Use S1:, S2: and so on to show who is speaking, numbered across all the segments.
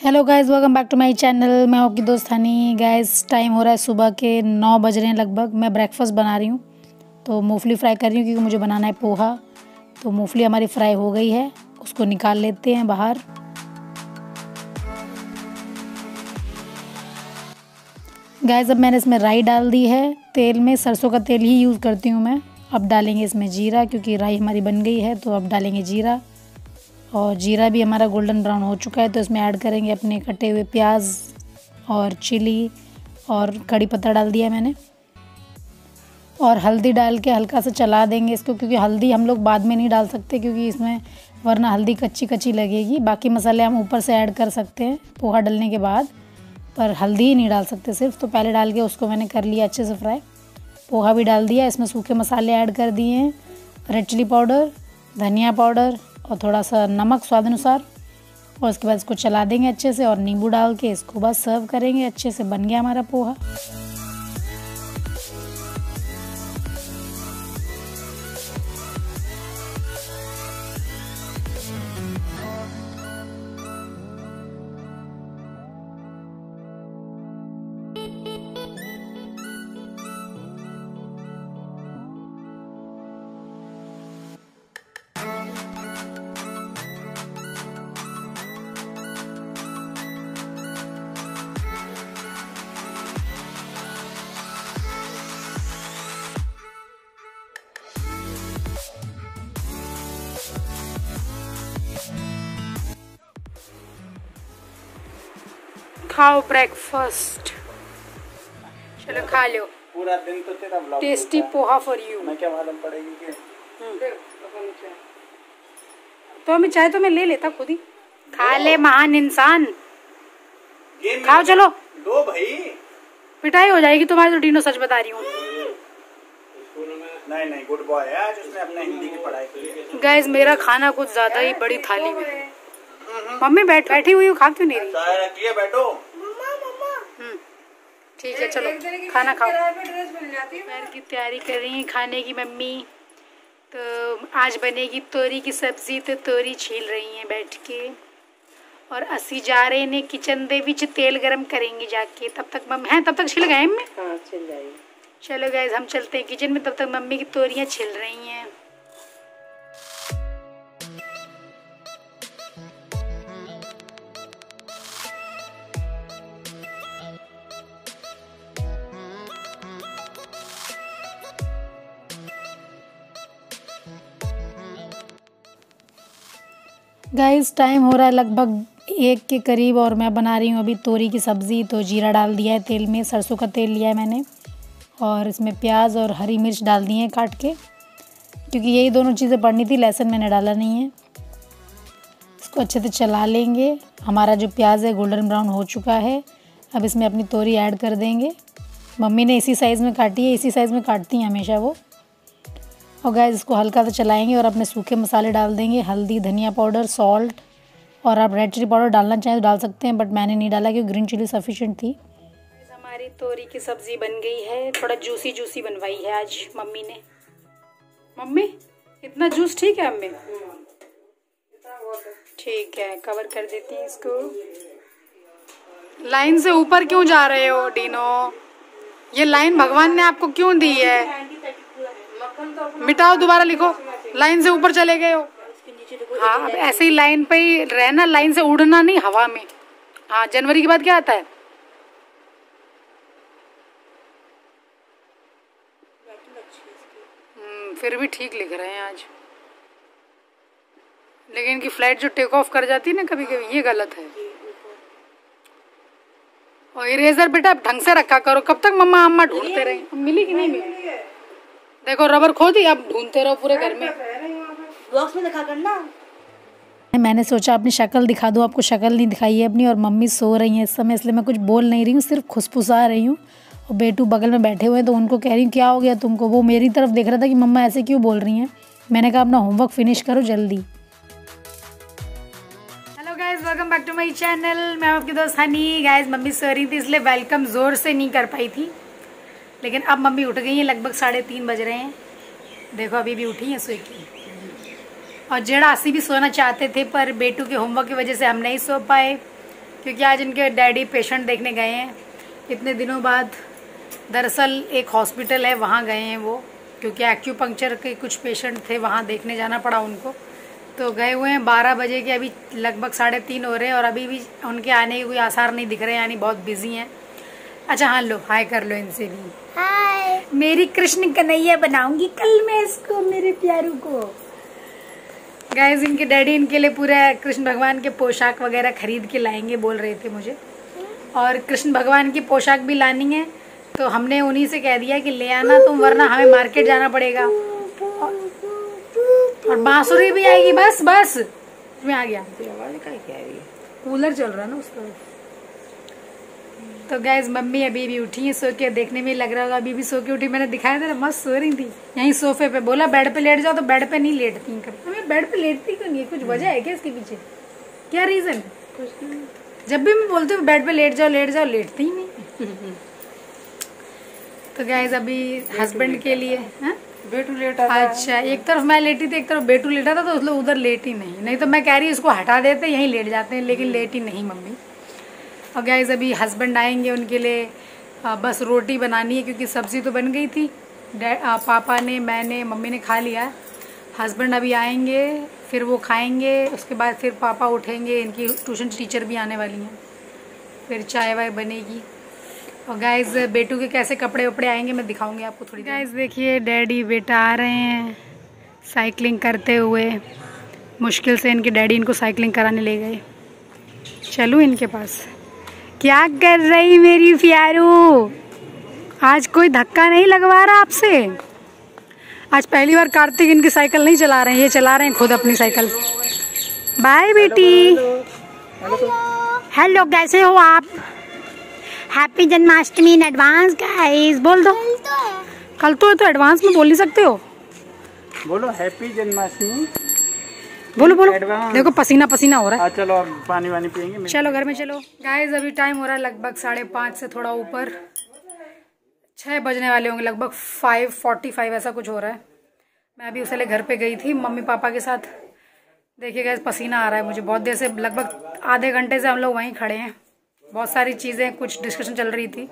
S1: Hello guys welcome back to my channel मैं आपकी दोस्त हनी। गाइस टाइम हो रहा है सुबह के नौ बज रहे हैं लगभग। मैं ब्रेकफास्ट बना रही हूँ। तो मूंगफली फ्राई कर रही हूँ क्योंकि मुझे बनाना है पोहा। तो मूंगफली हमारी फ्राई हो गई है। उसको निकाल लेते हैं बाहर। गाइस अब मैंने इसमें राई डाल दी है। तेल में सरसों का तेल ही यूज़ करती हूँ मैं। अब डालेंगे इसमें जीरा क्योंकि राई हमारी बन गई है तो अब डालेंगे जीरा। और जीरा भी हमारा गोल्डन ब्राउन हो चुका है तो इसमें ऐड करेंगे अपने कटे हुए प्याज और चिली और कड़ी पत्ता डाल दिया मैंने। और हल्दी डाल के हल्का सा चला देंगे इसको, क्योंकि हल्दी हम लोग बाद में नहीं डाल सकते, क्योंकि इसमें वरना हल्दी कच्ची कच्ची लगेगी। बाकी मसाले हम ऊपर से ऐड कर सकते हैं पोहा डलने के बाद, पर हल्दी ही नहीं डाल सकते सिर्फ़। तो पहले डाल के उसको मैंने कर लिया अच्छे से फ्राई। पोहा भी डाल दिया, इसमें सूखे मसाले ऐड कर दिए रेड चिली पाउडर, धनिया पाउडर और थोड़ा सा नमक स्वाद अनुसार, और उसके बाद इसको चला देंगे अच्छे से और नींबू डाल के इसको बस सर्व करेंगे, अच्छे से बन गया हमारा पोहा। खाओ ब्रेकफास्ट चलो खा लो।
S2: पूरा दिन तो तेरा blog
S1: tasty poha for you
S2: मैं क्या मालूम पड़ेगी कि
S1: तो मैं चाहे तो मैं ले लेता खुद ही। खा ले महान इंसान। खाओ चलो।
S2: दो भाई।
S1: पिटाई हो जाएगी तुम्हारी तो डीनो सच बता रही हूँ।
S2: नहीं नहीं गुड बॉय है आज उसने अपने हिंदी की पढ़ाई की।
S1: गैस मेरा खाना कुछ ज़्यादा ही बड़ी थाली में। मम्मी बैठ बैठी हुई हूँ खा क्यों नहीं रही।
S2: बैठो।
S1: हम्म, ठीक है चलो खाना खाओ। दोपहर की तैयारी कर रही है खाने की मम्मी। तो आज बनेगी तोरी की सब्ज़ी तो तोरी छील रही हैं बैठ के। और असी जा रहे ने किचन दे विच तेल गरम करेंगे जाके। तब तक मम्मी हैं तब तक छिल गए मम्मी?
S3: हाँ चलो
S1: गैस हम चलते हैं किचन में। तब तक मम्मी की तोरियाँ छिल रही हैं। गाइस टाइम हो रहा है लगभग एक के करीब और मैं बना रही हूँ अभी तोरी की सब्ज़ी। तो जीरा डाल दिया है तेल में, सरसों का तेल लिया है मैंने। और इसमें प्याज और हरी मिर्च डाल दी हैं काट के। क्योंकि यही दोनों चीज़ें पड़नी थी, लहसुन मैंने डाला नहीं है। इसको अच्छे से चला लेंगे। हमारा जो प्याज है, गोल्डन ब्राउन हो चुका है। अब इसमें अपनी तोरी ऐड कर देंगे। मम्मी ने इसी साइज़ में काटी है, इसी साइज़ में काटती हैं हमेशा वो। और गैस इसको हल्का सा चलाएँगे और अपने सूखे मसाले डाल देंगे। हल्दी, धनिया पाउडर सॉल्ट और आप रेड चिली पाउडर डालना चाहें तो डाल सकते हैं बट मैंने नहीं डाला क्योंकि ग्रीन चिली सफिशिएंट थी। हमारी तोरी की सब्ज़ी बन गई है। थोड़ा जूसी जूसी बनवाई है आज मम्मी ने। मम्मी, इतना जूस ठीक है मम्मी ठीक है कवर कर देती हैं इसको। लाइन से ऊपर क्यों जा रहे हो, डीनो? ये लाइन भगवान ने आपको क्यों दी है? मिटाओ दोबारा लिखो। लाइन से ऊपर चले गए हो। हाँ अब ऐसे ही लाइन पे ही रहना लाइन से उड़ना नहीं हवा में। हाँ जनवरी के बाद क्या आता है? हम्म, फिर भी ठीक लिख रहे हैं आज। लेकिन इनकी फ़्लाइट जो टेक ऑफ़ कर जाती है ना कभी कभी ये गलत है। और इरेजर बेटा ढंग से रखा करो। कब तक मम्मा अम्मा ढूंढते रहे? मिली कि नहीं मिली? देखो रबर खो दी अब ढूंढते रहो पूरे घर में।
S3: बॉक्स में दिखा करना।
S1: मैंने सोचा अपनी शक्ल दिखा दूँ आपको शक्ल नहीं दिखाई है अपनी और मम्मी सो रही हैं इस समय इसलिए मैं कुछ बोल नहीं रही हूँ सिर्फ़ खुसफुसा रही हूँ। और बेटू बगल में बैठे हुए हैं तो उनको कह रही हूँ क्या हो गया तुमको? वो मेरी तरफ़ देख रहा था कि मम्मा ऐसे क्यों बोल रही हैं। मैंने कहा अपना होमवर्क फिनिश करो जल्दी। Hello guys welcome back to my channel मैं आपकी दोस्त हनी। गाइस मम्मी सो रही थी इसलिए वेलकम ज़ोर से नहीं कर पाई थी। लेकिन अब मम्मी उठ गई हैं, लगभग साढ़े तीन बज रहे हैं। देखो, अभी भी उठी हैं सोई की और जेड़ा आसी भी सोना चाहते थे, पर बेटू के होमवर्क की वजह से हम नहीं सो पाए, क्योंकि आज इनके डैडी पेशेंट देखने गए हैं। इतने दिनों बाद दरअसल एक हॉस्पिटल है, वहाँ गए हैं वो, क्योंकि एक्यूपंक्चर के कुछ पेशेंट थे, वहाँ देखने जाना पड़ा उनको। तो गए हुए हैं, बारह बजे के अभी लगभग साढ़े तीन हो रहे हैं, और अभी भी उनके आने के कोई आसार नहीं दिख रहे हैं, यानी बहुत बिज़ी हैं। अच्छा हाँ लो हाय कर लो इनसे भी।
S3: हाय
S1: मेरी कृष्ण कन्हैया बनाऊँगी कल मैं इसको मेरे प्यारू को। गाइस इनके डैडी इनके लिए पूरा कृष्ण भगवान के पोशाक वगैरह खरीद के लाएँगे बोल रहे थे मुझे। और कृष्ण भगवान की पोशाक भी लानी है तो हमने उन्हीं से कह दिया कि ले आना तुम वरना हमें मार्केट जाना पड़ेगा। और बांसुरी भी आएगी बस बस। तुम्हें आ गया। कूलर चल रहा है ना उस तरफ़ तो गैस मम्मी अभी भी उठी है सो के देखने में लग रहा होगा अभी भी सो के उठी। मैंने दिखाया था मस्त सो रही थी। यहीं सोफे पे बोला बेड पे लेट जाओ तो बेड पे नहीं लेटती कभी। हमें बेड पे लेटती क्यों नहीं? कुछ वजह है क्या इसके पीछे? क्या रीजन जब भी मैं बोलती हूँ बेड पे लेट जाओ लेट जाओ लेटती ही नहीं तो गैस अभी हस्बैंड के लिए हाँ?
S3: बेटू लेट
S1: अच्छा एक तरफ़ मैं लेटी थी एक तरफ़ बेटू लेटा था तो उस लोग उधर लेटी नहीं। नहीं तो मैं कह रही इसको हटा देते यहीं लेट जाते हैं लेकिन लेटी नहीं मम्मी। और गैस अभी हस्बैंड आएँगे उनके लिए बस रोटी बनानी है क्योंकि सब्ज़ी तो बन गई थी। आ, पापा ने मैंने मम्मी ने खा लिया। हस्बैंड अभी आएँगे फिर वो खाएँगे उसके बाद फिर पापा उठेंगे इनकी ट्यूशन टीचर भी आने वाली हैं। फिर चाय वाय बनेगी। और गाइज़ बेटू के कैसे कपड़े वपड़े आएँगे मैं दिखाऊँगी आपको थोड़ी गाइज़ देखिए डैडी बेटा आ रहे हैं साइकिलिंग करते हुए। मुश्किल से इनके डैडी इनको साइकिलिंग कराने ले गए। चलूँ इनके पास। क्या कर रही मेरी प्यारू? आज कोई धक्का नहीं लगवा रहा आपसे? आज पहली बार कार्तिक इनकी साइकिल नहीं चला रहे हैं ये चला रहे हैं खुद अपनी साइकिल। बाय बेटी। हेलो कैसे हो आप? Happy Janmashtami in advance guys बोल दो। कल तो है तो एडवांस में बोल नहीं सकते हो।
S2: बोलो हैप्पी जन्माष्टमी।
S1: बोलो बोलो। देखो पसीना पसीना हो रहा है।
S2: हाँ चलो पानी वानी पियेंगे
S1: चलो घर में चलो। गाइस अभी टाइम हो रहा है लगभग साढ़े पाँच से थोड़ा ऊपर। छः बजने वाले होंगे लगभग फाइव फोर्टी फाइव ऐसा कुछ हो रहा है। मैं अभी उसले घर पे गई थी मम्मी पापा के साथ। देखिए गैस पसीना आ रहा है मुझे बहुत देर से। लगभग आधे घंटे से हम लोग वहीं खड़े हैं। बहुत सारी चीज़ें कुछ डिस्कशन चल रही थी।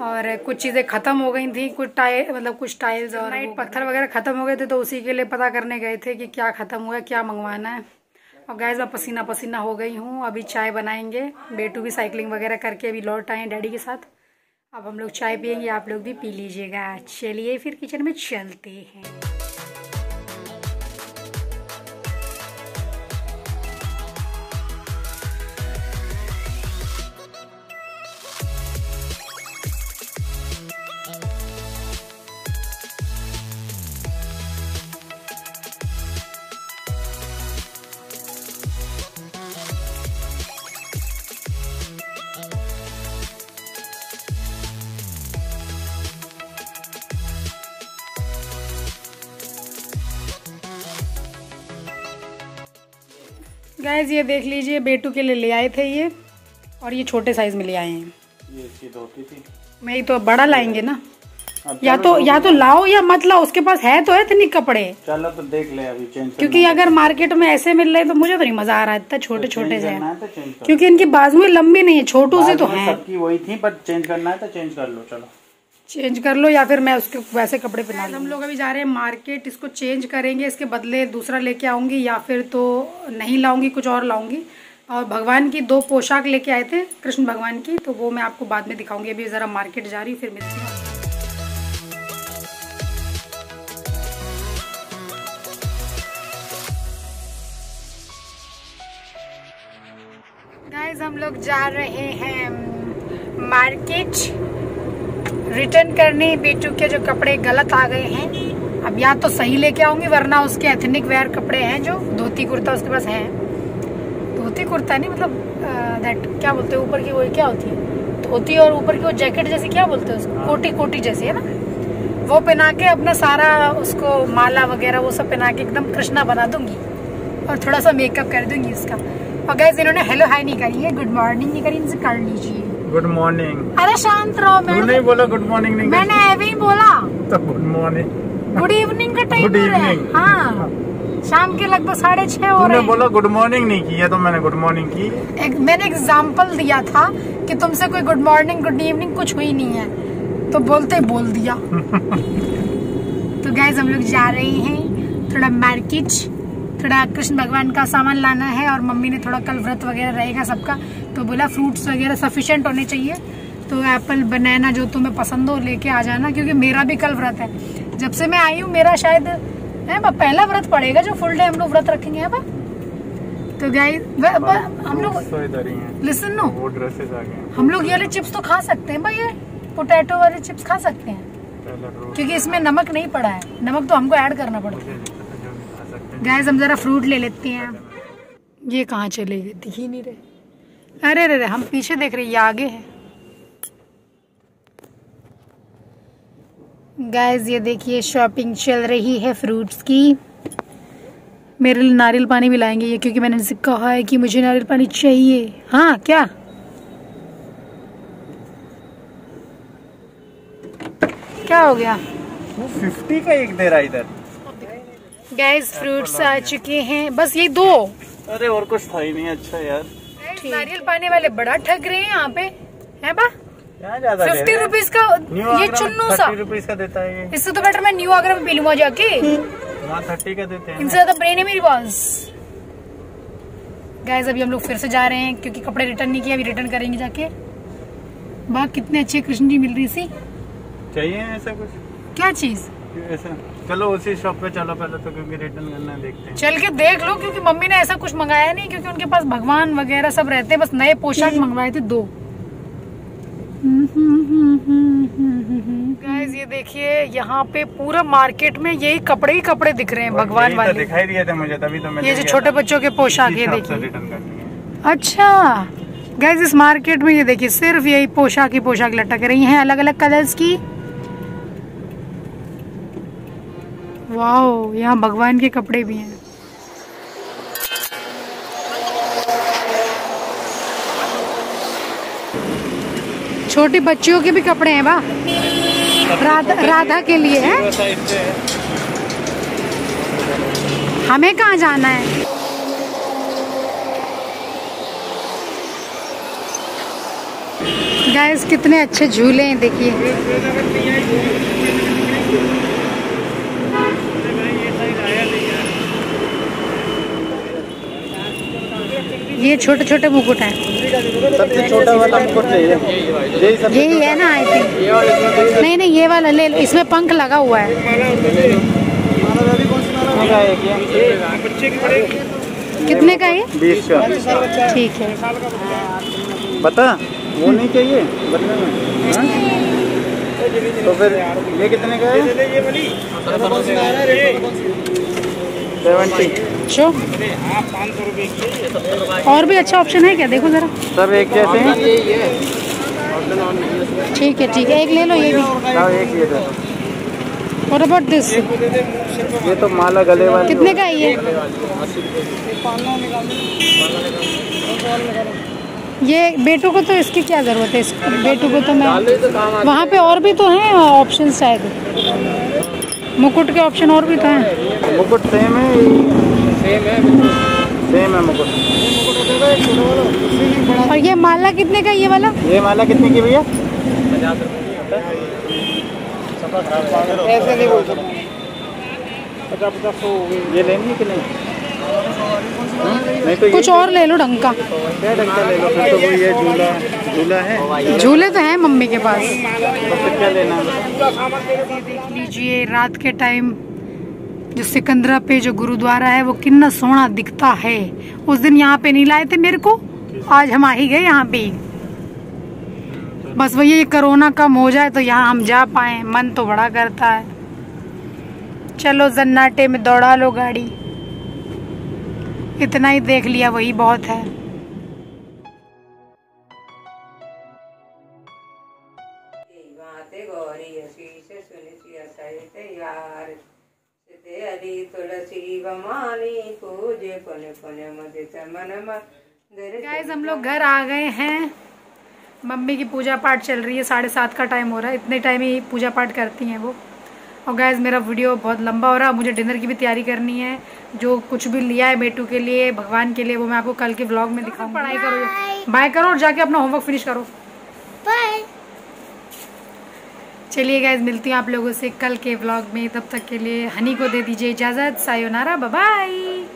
S1: और कुछ चीज़ें ख़त्म हो गई थी कुछ टाइल मतलब कुछ टाइल्स और नाइट पत्थर वगैरह ख़त्म हो गए थे तो उसी के लिए पता करने गए थे कि क्या ख़त्म हुआ क्या मंगवाना है। और गैस मैं पसीना पसीना हो गई हूँ अभी चाय बनाएँगे। बेटू भी साइकिलिंग वगैरह करके अभी लौट आए डैडी के साथ। अब हम लोग चाय पियेंगे आप लोग भी पी लीजिएगा। चलिए फिर किचन में चलते हैं। गैस ये देख लीजिए बेटू के लिए ले आए थे ये और ये छोटे साइज़ में ले आए हैं।
S2: ये इसकी धोती थी।
S1: तो बड़ा लाएँगे ना। या तो या तो लाओ या मत लाओ उसके पास है तो है इतनी कपड़े।
S2: चलो तो देख ले अभी चेंज
S1: क्योंकि अगर मार्केट में ऐसे मिल रहे तो मुझे तो नहीं मज़ा आ रहा है इतना छोटे छोटे से हैं।
S2: है तो
S1: क्योंकि इनकी बाजुएँ लंबी नहीं है छोटू से तो है।
S2: सबकी वही थी पर चेंज करना है तो चेंज कर लो चलो।
S1: चेंज कर लो या फिर मैं उसके वैसे कपड़े पहना हम लोग। अभी जा रहे हैं मार्केट इसको चेंज करेंगे इसके बदले दूसरा लेके आऊँगी या फिर तो नहीं लाऊँगी कुछ और लाऊँगी। और भगवान की दो पोशाक लेके आए थे कृष्ण भगवान की तो वो मैं आपको बाद में दिखाऊँगी। अभी ज़रा मार्केट जा रही हूँ फिर मिलती हूँ। गाइस हम लोग जा रहे हैं मार्केट। रिटर्न करने बेटू के जो कपड़े गलत आ गए हैं। अब या तो सही लेके आऊँगी वरना उसके एथनिक वेयर कपड़े हैं जो धोती कुर्ता उसके पास है। धोती कुर्ता नहीं मतलब दैट क्या बोलते हैं ऊपर की वो क्या होती है? धोती और ऊपर की वो जैकेट जैसे क्या बोलते हैं उसको? कोटी कोटी जैसी है ना? वो पहना के अपना सारा उसको माला वगैरह वो सब पहना के एकदम कृष्णा बना दूँगी। और थोड़ा सा मेकअप कर दूँगी उसका। और गैस इन्होंने हेलो हाई नहीं करी है गुड मॉर्निंग नहीं करी इनसे कर लीजिए।
S2: गुड मॉर्निंग
S1: अरे शांत रहो
S2: तू नहीं बोला गुड मॉर्निंग नहीं
S1: मैंने ऐवे ही बोला।
S2: तो गुड मॉर्निंग
S1: गुड इवनिंग का टाइम
S2: evening.
S1: हाँ। शाम के लगभग साढ़े छह हो रहे
S2: बोला गुड मॉर्निंग नहीं किया तो मैंने गुड मॉर्निंग की।
S1: एक मैंने एग्ज़ाम्पल दिया था कि तुमसे कोई गुड मॉर्निंग गुड इवनिंग कुछ हुई नहीं है। तो बोलते बोल दिया। तो गैस हम लोग जा रहे हैं थोड़ा मार्केट थोड़ा कृष्ण भगवान का सामान लाना है और मम्मी ने थोड़ा कल व्रत वगैरह रहेगा सबका। तो बोला फ्रूट्स वगैरह सफिशिएंट होने चाहिए। तो एप्पल बनाना जो तुम्हें पसंद हो लेके आ जाना क्योंकि मेरा भी कल व्रत है। जब से मैं आई हूँ मेरा शायद है पहला व्रत पड़ेगा जो फुल डे हम लोग व्रत रखेंगे है बा? तो गाइस हम लोग
S2: तो
S1: लिसन नो
S2: ड्रेसेस आ गए।
S1: हम लोग ये वाले चिप्स तो खा सकते हैं भाई ये पोटैटो वाले चिप्स खा सकते हैं। क्योंकि इसमें नमक नहीं पड़ा है। नमक तो हमको ऐड करना पड़ता है गैस हम जरा फ्रूट ले लेते हैं। ये कहाँ चले गए? दिख ही नहीं रहे। अरे अरे हम पीछे देख रहे हैं, ये आगे है। गैस ये देखिए शॉपिंग चल रही है फ्रूट्स की। मेरे लिए नारियल पानी भी लाएँगे ये क्योंकि मैंने इनसे कहा है कि मुझे नारियल पानी चाहिए। हाँ क्या? क्या हो गया?
S2: वो फिफ्टी का एक दे रहा है इधर।
S1: गैस फ्रूट्स आ चुके हैं। बस ये दो।
S2: अरे और कुछ था ही नहीं। अच्छा यार।
S1: नारियल पाने वाले बड़ा ठग रहे हैं यहाँ पे। है बा? फिफ्टी रुपीज़ का ये चुन्नू सा।
S2: रुपीज़ का देता है
S1: इससे तो बेटर मैं न्यू आगरा में पी लूँगा जाके
S2: थर्टी का देते हैं।
S1: इनसे ज़्यादा ब्रेन है मेरे पास। गैस अभी हम लोग फिर से जा रहे हैं क्योंकि कपड़े रिटर्न नहीं किए अभी रिटर्न करेंगे जाके। वाह कितने अच्छे कृष्ण जी मिल रही सी।
S2: चाहिए ऐसा कुछ?
S1: क्या चीज़?
S2: ऐसा। चलो उसी शॉप पे चलो पहले तो क्योंकि रिटर्न करना है देखते हैं।
S1: चल के देख लो क्योंकि मम्मी ने ऐसा कुछ मंगाया नहीं क्योंकि उनके पास भगवान वगैरह सब रहते हैं बस नए पोशाक मंगवाए थे दो। गाइस ये देखिए यहाँ पे पूरा मार्केट में यही कपड़े ही कपड़े दिख रहे हैं भगवान
S2: तो
S1: वाले।
S2: दिखाई दिए थे मुझे तभी तो मैं
S1: ये जो छोटे बच्चों के पोशाक ये देखिए।
S2: रिटर्न करनी
S1: अच्छा। गैस इस मार्केट में ये देखिए सिर्फ़ यही पोशाक ही पोशाक लटक रही हैं अलग अलग कलर्स की। वाओ, यहाँ भगवान के कपड़े भी हैं। छोटी बच्चियों के भी कपड़े हैं, वाह। राधा राधा के लिए है। हमें कहाँ जाना है? गाइस कितने अच्छे झूले हैं, देखिए। ये छोटे छोटे मुकुट हैं।
S2: सबसे छोटा वाला मुकुट चाहिए। यही
S1: है ना आई थिंक नहीं नहीं ये वाला ले लो इसमें पंख लगा हुआ है। कितने का ये?
S2: बीस का।
S1: ठीक है।
S2: बता वो नहीं चाहिए? बदले में। हाँ? तो फिर ये कितने का है? सेवेंटी
S1: शो और भी अच्छा ऑप्शन है क्या? देखो जरा।
S2: सब एक जैसे हैं।
S1: ठीक है ठीक है। एक ले लो ये भी।
S2: एक ये
S1: और अबाउट दिस
S2: ये तो माला गले वाली
S1: कितने का है ये? ये बेटू को तो इसकी क्या ज़रूरत है? बेटू को तो मैं वहाँ पे और भी तो हैं ऑप्शन शायद? मुकुट के ऑप्शन और भी तो हैं।
S2: मुकुट सेम है सेम है। सेम है मुकुट।
S1: और ये माला कितने का ये वाला?
S2: ये माला कितने की भैया? ऐसे नहीं बोल सकते। पचास पचास सौ ये लेंगे कि नहीं? तो
S1: कुछ और ले लो ढंग का
S2: का तो झूला झूला है?
S1: झूले तो हैं मम्मी के पास।
S2: तो
S1: देख लीजिए रात के टाइम जो सिकंदरा पे जो गुरुद्वारा है वो कितना सोना दिखता है। उस दिन यहाँ पे नहीं लाए थे मेरे को आज हम आ ही गए यहाँ पे बस वही ये कोरोना कम हो जाए तो यहाँ हम जा पाए मन तो बड़ा करता है। चलो जन्नाटे में दौड़ा लो गाड़ी। इतना ही देख लिया, वही बहुत है। गाइस हम लोग घर आ गए हैं। मम्मी की पूजा पाठ चल रही है, साढ़े सात का टाइम हो रहा है। इतने टाइम ही पूजा पाठ करती हैं वो। और गैस मेरा वीडियो बहुत लंबा हो रहा है मुझे डिनर की भी तैयारी करनी है। जो कुछ भी लिया है बेटू के लिए भगवान के लिए वो मैं आपको कल के ब्लॉग में दिखाऊँ पढ़ाई करो। बाय करो और जाके अपना होमवर्क फिनिश करो।
S4: बाय
S1: चलिए गैस मिलती हूँ आप लोगों से कल के ब्लॉग में। तब तक के लिए हनी को दे दीजिए इजाज़त। Sayonara bye